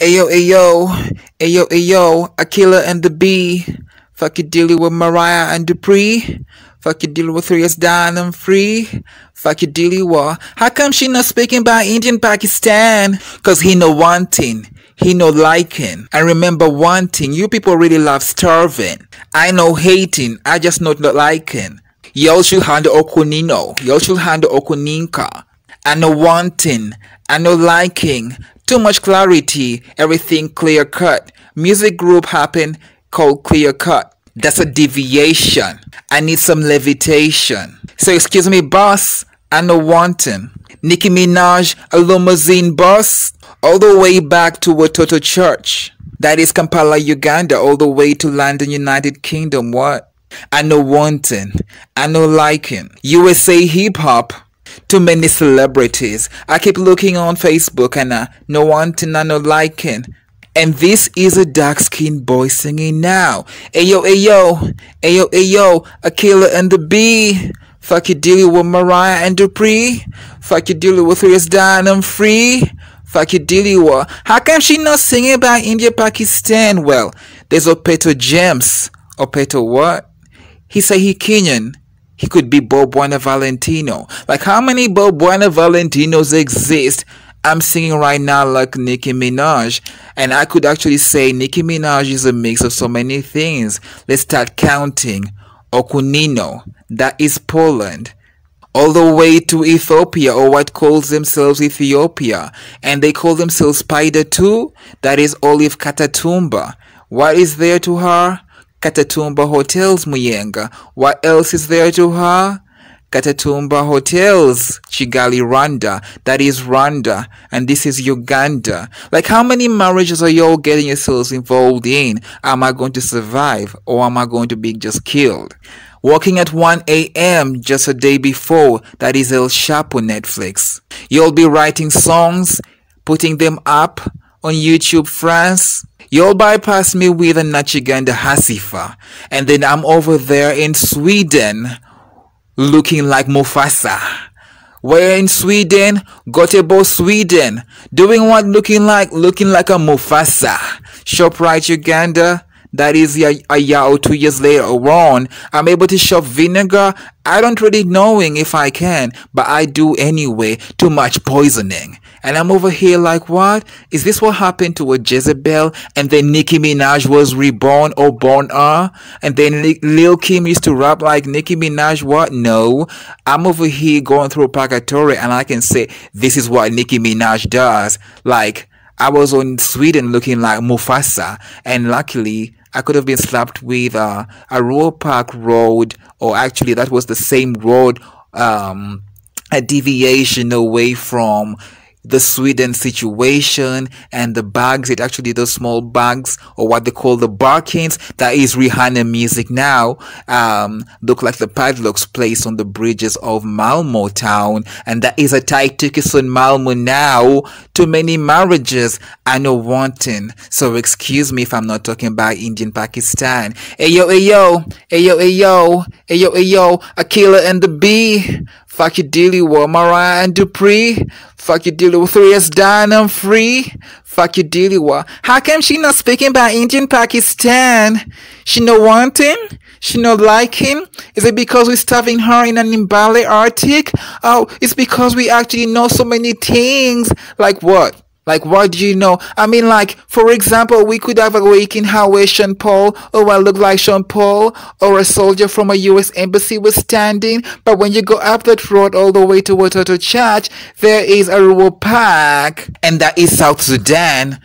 Ayo, ayo, ayo, ayo, Akila and the B. Fuck you dealing with Mariah and Dupree. Fuck you dealing with three Rias Dan and Free. Fuck you dealing with. How come she not speaking about Indian Pakistan? Cause he no wanting. He no liking. And remember one thing, you people really love starving. I know hating, I just not not liking. Y'all should handle Okunino. Y'all should handle Okuninka. I know wanting. I know liking. Too much clarity. Everything clear cut. Music group happen called clear cut. That's a deviation. I need some levitation. So excuse me, boss. I know wanting. Nicki Minaj, a limousine bus, all the way back to Watoto Church. That is Kampala, Uganda, all the way to London, United Kingdom. What? I know wanting. I know liking. USA hip hop. Too many celebrities. I keep looking on Facebook and I no wanting, I no liking. And this is a dark skinned boy singing now. Ayo, ayo, ayo, ayo, Akila and the Bee. Fuck you dealing with Mariah and Dupree. Fuck you dealing with Rias Dan and Free. Fuck you dealing with. How come she not singing about India, Pakistan? Well, there's Opeto James. Opeto what? He say he Kenyan. He could be Bob Buena Valentino. Like how many Bob Buena Valentinos exist? I'm singing right now like Nicki Minaj. And I could actually say Nicki Minaj is a mix of so many things. Let's start counting. Okunino, that is Poland. All the way to Ethiopia, or what calls themselves Ethiopia. And they call themselves Spider too. That is Olive Katatumba. What is there to her? Katatumba Hotels Muyenga. What else is there to her? Katatumba Hotels, Kigali, Rwanda. That is Rwanda. And this is Uganda. Like, how many marriages are y'all getting yourselves involved in? Am I going to survive or am I going to be just killed? Working at 1 a.m. just a day before, that is El Chapo Netflix. You'll be writing songs, putting them up on YouTube France. You'll bypass me with a Nachiganda Hasifa. And then I'm over there in Sweden looking like Mufasa. We're in Sweden, Göteborg, Sweden. Doing what looking like? Looking like a Mufasa. ShopRite Uganda. That is a, a year or two years later on. I'm able to shop vinegar. I don't really knowing if I can, but I do anyway. Too much poisoning. And I'm over here like, what? Is this what happened to a Jezebel? And then Nicki Minaj was reborn or born her? And then Lil Kim used to rap like Nicki Minaj? What? No. I'm over here going through purgatory and I can say, this is what Nicki Minaj does. Like, I was on Sweden looking like Mufasa. And luckily, I could have been slapped with uh, a Royal Park road, or actually, that was the same road, um, a deviation away from the Sweden situation and the bags, it actually those small bags or what they call the barkins. That is Rihanna music now. Um, look like the padlocks placed on the bridges of Malmo town. And that is a tight ticket on Malmo now. Too many marriages I know wanting. So excuse me if I'm not talking about Indian Pakistan. Ayo, ayo, ayo, ayo, ayo, ayo, Akila and the Bee. Fuck you with Mariah and Dupree. Fuck you dealing with Rias Dan and Free. Fuck you with. How come she not speaking about Indian Pakistan? She no wanting? She no liking? Is it because we're stuffing her in an Imbale Arctic? Oh, it's because we actually know so many things. Like what? Like, what do you know? I mean, like, for example, we could have a week in Hawaii Sean Paul, or I look like Sean Paul, or a soldier from a U.S. embassy was standing. But when you go up that road all the way to Watoto Church, there is a rural park, and that is South Sudan.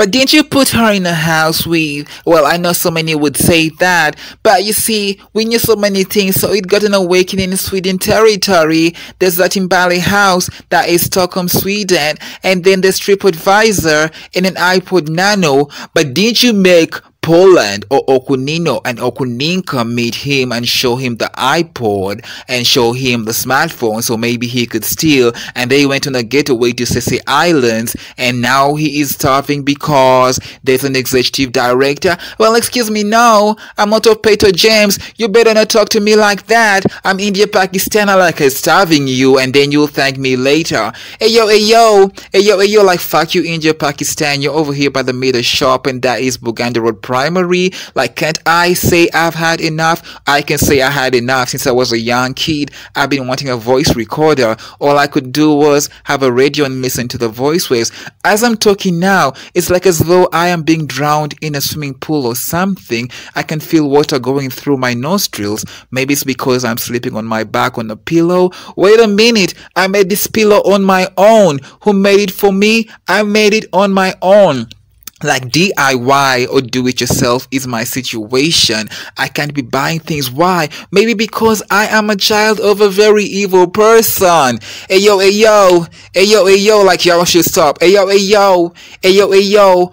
But didn't you put her in a house with, well, I know so many would say that, but you see, we knew so many things, so it got an awakening in Sweden territory. There's that in Bali house that is Stockholm, Sweden, and then there's TripAdvisor and an iPod Nano. But didn't you make Poland or Okunino and Okuninka meet him and show him the iPod and show him the smartphone so maybe he could steal and they went on a getaway to Sese Islands and now he is starving because there's an executive director. Well, excuse me, no, I'm not of Peter James. You better not talk to me like that. I'm India Pakistan. I like starving you and then you'll thank me later. Hey yo, hey yo, hey yo, hey yo, like fuck you India Pakistan. You're over here by the meter shop and that is Buganda Road primary. Like, can't I say I've had enough? I can say I had enough since I was a young kid. I've been wanting a voice recorder. All I could do was have a radio and listen to the voice waves. As I'm talking now, it's like as though I am being drowned in a swimming pool or something. I can feel water going through my nostrils. Maybe it's because I'm sleeping on my back on a pillow. Wait a minute. I made this pillow on my own. Who made it for me? I made it on my own like DIY or do it yourself is my situation. I can't be buying things. Why? Maybe because I am a child of a very evil person. Hey yo, hey yo, hey yo, hey yo, like y'all should stop. Hey yo, hey yo, hey yo, hey yo.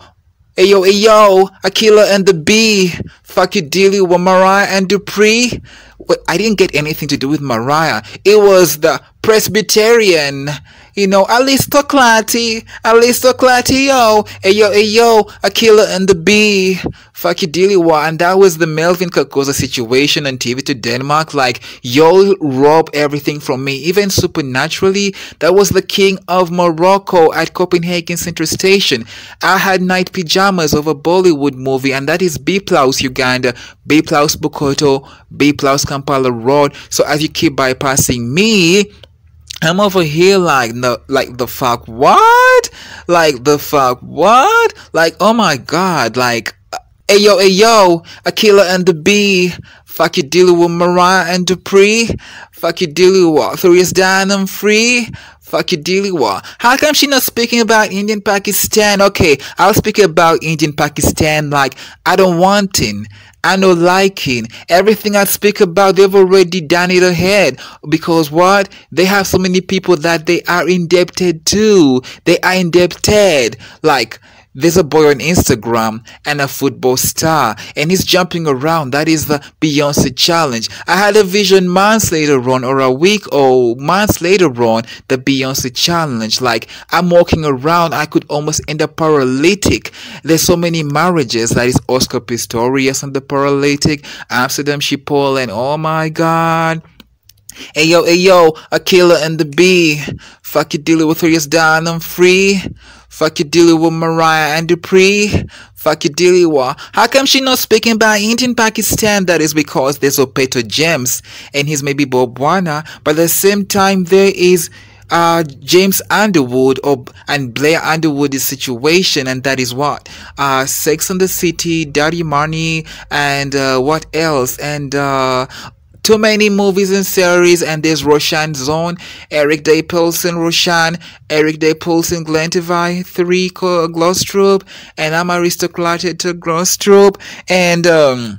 Hey yo, hey yo, Akila and the Bee. Fuck you, dealing with Mariah and Dupree. I didn't get anything to do with Mariah. It was the Presbyterian you know, aristocracy, aristocracy, yo, hey yo, hey yo, Akila and the Bee, fuck you, Diliwa, and that was the Melvin Kakoza situation on TV to Denmark, like, yo, rob everything from me, even supernaturally, that was the king of Morocco at Copenhagen Central Station. I had night pajamas of a Bollywood movie, and that is B Plus Uganda, B Plus Bukoto, B Plus Kampala Road, so as you keep bypassing me, I'm over here like the like the fuck what? Like the fuck what? Like oh my god, like uh, hey yo hey yo, Akila and the B, fuck you dealing with Mariah and Dupree, fuck you dealing with Furious Dynam Free, fuck you dealing with. How come she not speaking about Indian Pakistan? Okay, I'll speak about Indian Pakistan like I don't want it. I know liking. Everything I speak about, they've already done it ahead. Because what? They have so many people that they are indebted to. They are indebted. Like, there's a boy on Instagram and a football star and he's jumping around. That is the Beyonce challenge. I had a vision months later on or a week or months later on the Beyonce challenge. Like I'm walking around, I could almost end up paralytic. There's so many marriages. That is Oscar Pistorius and the paralytic, Amsterdam Schiphol and oh my god. Hey yo, hey yo, Akila and the Bee. Fuck you dealing with Furious Don, I'm free. Fuck you dealing with Mariah and Dupree. Fuck you dealing with. How come she not speaking about Indian Pakistan? That is because there's Opeto James and he's maybe Bob Warner. But at the same time, there is uh, James Underwood or and Blair Underwood's situation, and that is what uh, Sex and the City, Dirty Money, and uh, what else? And uh, too many movies and series, and there's Roshan Zone, Eric Day Pilson, Roshan, Eric Day Pilson, Glentivy, 3 Glostrup, and I'm Aristocratic Glostrup, and um,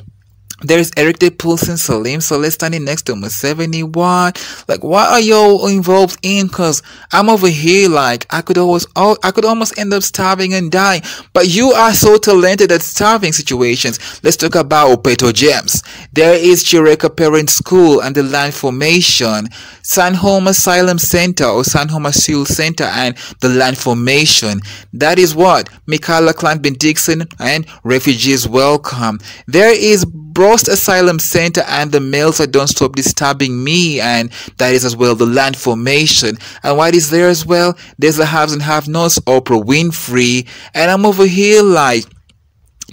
there's Eric De Poulsen, Salim Saleh standing next to him 71. Like, what are y'all involved in? Cause I'm over here, like, I could always, I could almost end up starving and dying. But you are so talented at starving situations. Let's talk about Opeto Gems. There is Chireka Parent School and the Land Formation, Sandholm Asylum Center or Sandholm Asylum Center and the Land Formation. That is what Michaela Clanton Dixon and Refugees Welcome. There is Frost Asylum Center and the males that don't stop disturbing me and that is as well the land formation and what is there as well there's the haves and have nots Oprah Winfrey and I'm over here like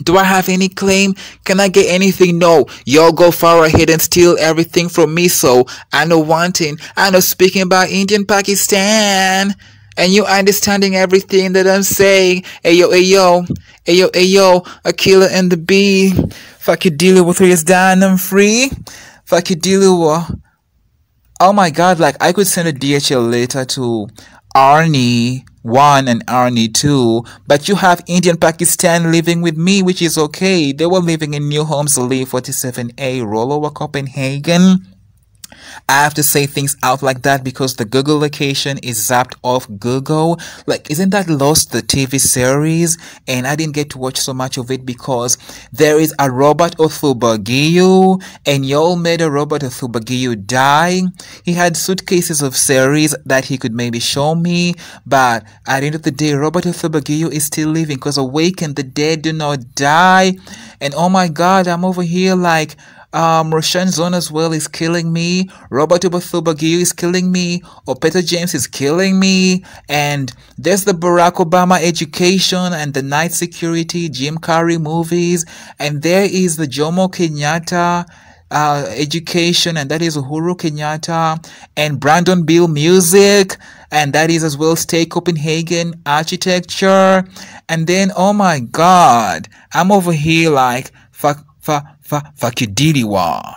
do I have any claim? Can I get anything? No. Y'all go far ahead and steal everything from me. So I know one thing. I know speaking about Indian Pakistan. And you understanding everything that I'm saying. Hey yo, hey yo. Hey yo, hey yo. Akila and the B. Fuck you dealing with is down and free. Fuck you dealing with. Oh my god, like I could send a DHL letter to Arnie 1 and Arnie 2, but you have Indian Pakistan living with me, which is okay. They were living in New Homes Lee 47A, Rollover, Copenhagen. I have to say things out like that because the Google location is zapped off Google. Like, isn't that Lost the TV series? And I didn't get to watch so much of it because there is a Robert Othulbagiu and y'all made a Robert Othulbagiu die. He had suitcases of series that he could maybe show me, but at the end of the day, Robert Othulbagiu is still living because Awaken the dead do not die. And oh my god, I'm over here like, um, Roshan Zone as well is killing me. Robert Othulbagiu is killing me. Opeta James is killing me. And there's the Barack Obama education and the night security, Jim Carrey movies. And there is the Jomo Kenyatta uh, education, and that is Uhuru Kenyatta, and Brandon Bill music, and that is as well Stay Copenhagen architecture. And then, oh my god, I'm over here like, fuck, fa fa fakidiliwa